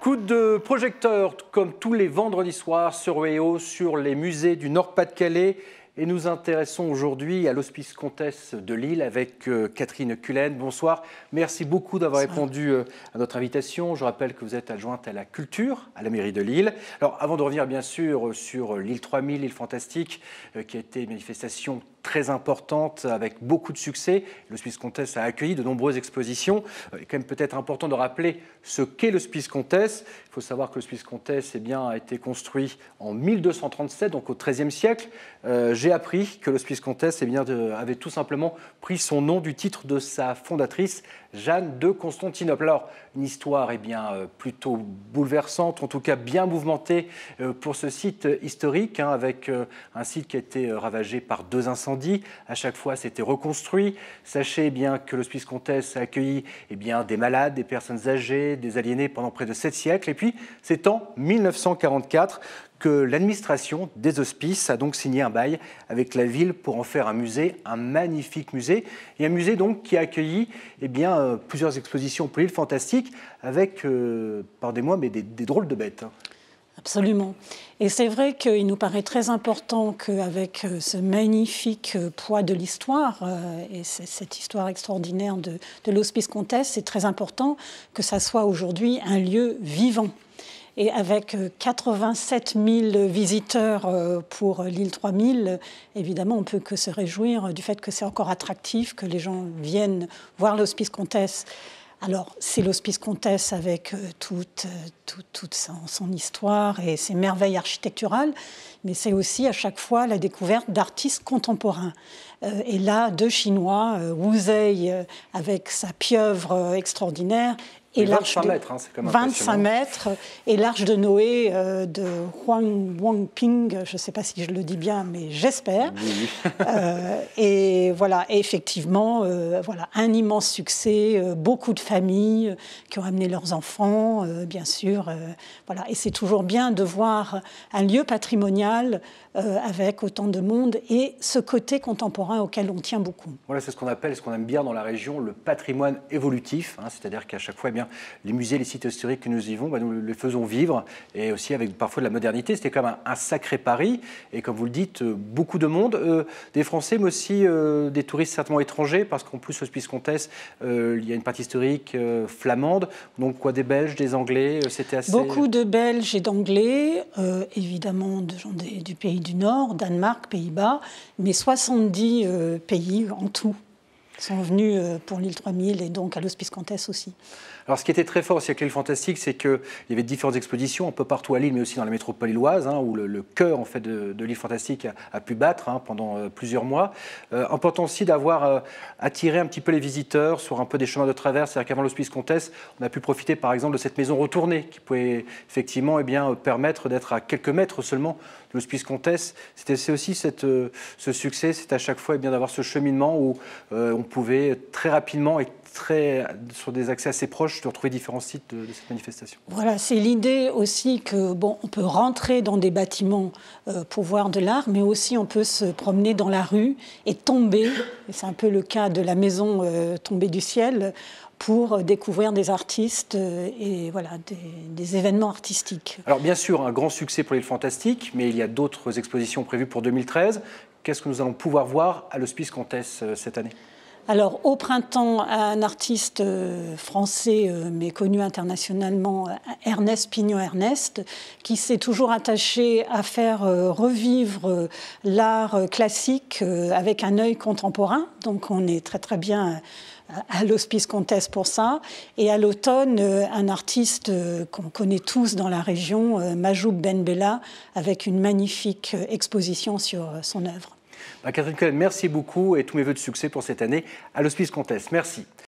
Coup de projecteur, comme tous les vendredis soirs sur EO, sur les musées du Nord-Pas-de-Calais. Et nous intéressons aujourd'hui à l'Hospice Comtesse de Lille avec euh, Catherine Cullen. Bonsoir. Merci beaucoup d'avoir répondu euh, à notre invitation. Je rappelle que vous êtes adjointe à la culture à la mairie de Lille. Alors, avant de revenir bien sûr sur l'île 3000, l'île fantastique, euh, qui a été une manifestation très importante avec beaucoup de succès. L'Hospice Comtesse a accueilli de nombreuses expositions. Il est quand même peut-être important de rappeler ce qu'est l'Hospice Comtesse. Il faut savoir que l'Hospice Comtesse eh bien, a été construit en 1237, donc au XIIIe siècle. Euh, j'ai appris que l'Hospice Comtesse eh avait tout simplement pris son nom du titre de sa fondatrice, Jeanne de Constantinople. Alors, une histoire eh bien, euh, plutôt bouleversante, en tout cas bien mouvementée euh, pour ce site historique, hein, avec euh, un site qui a été ravagé par deux incendies. À chaque fois, c'était reconstruit. Sachez bien que l'Hospice Comtesse a accueilli eh bien, des malades, des personnes âgées, des aliénés pendant près de sept siècles. Et puis, c'est en 1944 que l'administration des hospices a donc signé un bail avec la ville pour en faire un musée, un magnifique musée, et un musée donc qui a accueilli eh bien, euh, plusieurs expositions pour l'île fantastique avec, euh, pardonnez-moi, mais des, drôles de bêtes. Absolument. Et c'est vrai qu'il nous paraît très important qu'avec euh, ce magnifique poids de l'histoire et cette histoire extraordinaire de, de l'Hospice Comtesse, c'est très important que ça soit aujourd'hui un lieu vivant. Et avec 87 euh, 000 visiteurs euh, pour l'île 3000, évidemment, on peut que se réjouir du fait que c'est encore attractif, que les gens viennent voir l'Hospice Comtesse. Alors, c'est l'Hospice Comtesse avec euh, toute, toute, son, histoire et ses merveilles architecturales, mais c'est aussi à chaque fois la découverte d'artistes contemporains. et là, deux Chinois, Wu Zei avec sa pieuvre extraordinaire et 25 mètres, hein, c'est comme 25 mètres, et l'arche de Noé euh, de Huang Wangping, je ne sais pas si je le dis bien, mais j'espère. euh, et voilà, effectivement, euh, voilà, un immense succès, beaucoup de familles qui ont amené leurs enfants, bien sûr. voilà, et c'est toujours bien de voir un lieu patrimonial avec autant de monde et ce côté contemporain auquel on tient beaucoup. Voilà, c'est ce qu'on appelle, ce qu'on aime bien dans la région, le patrimoine évolutif, hein, c'est-à-dire qu'à chaque fois, eh bien, les musées, les sites historiques que nous y vont, bah, nous les faisons vivre, et aussi avec parfois de la modernité. C'était quand même un, sacré pari, et comme vous le dites, euh, beaucoup de monde, euh, des Français, mais aussi euh, des touristes certainement étrangers, parce qu'en plus, Hospice Comtesse, il y a une partie historique flamande, donc quoi, des Belges, des Anglais, c'était assez... Beaucoup de Belges et d'Anglais, évidemment du pays du Nord, Danemark, Pays-Bas, mais 70 pays en tout sont venus pour l'île 3000 et donc à l'Hospice Comtesse aussi. Alors, ce qui était très fort aussi avec l'île fantastique, c'est qu'il y avait différentes expositions un peu partout à Lille, mais aussi dans la métropole illoise, hein, où le, cœur en fait, de, l'île fantastique a, pu battre hein, pendant euh, plusieurs mois. Euh, important aussi d'avoir euh, attiré un petit peu les visiteurs sur un peu des chemins de traverse. C'est-à-dire qu'avant l'Hospice Comtesse, on a pu profiter par exemple de cette maison retournée qui pouvait effectivement eh bien, permettre d'être à quelques mètres seulement de l'Hospice Comtesse. C'était aussi ce succès, c'est à chaque fois eh d'avoir ce cheminement où on pouvait très rapidement et très, sur des accès assez proches de retrouver différents sites de, cette manifestation. Voilà, c'est l'idée aussi que bon, on peut rentrer dans des bâtiments euh, pour voir de l'art, mais aussi on peut se promener dans la rue et tomber. C'est un peu le cas de la maison euh, tombée du ciel pour découvrir des artistes euh, et voilà, des, des, événements artistiques. Alors bien sûr, un grand succès pour l'île fantastique, mais il y a d'autres expositions prévues pour 2013. Qu'est-ce que nous allons pouvoir voir à l'Hospice Comtesse cette année? Alors au printemps, un artiste euh, français, euh, mais connu internationalement, euh, Ernest Pignon-Ernest, qui s'est toujours attaché à faire revivre l'art classique avec un œil contemporain. Donc on est très très bien à l'Hospice Comtesse pour ça. Et à l'automne, un artiste qu'on connaît tous dans la région, Majoub Ben Bella, avec une magnifique exposition sur son œuvre. Bah, Catherine Cohen, merci beaucoup et tous mes voeux de succès pour cette année à l'Hospice Comtesse. Merci.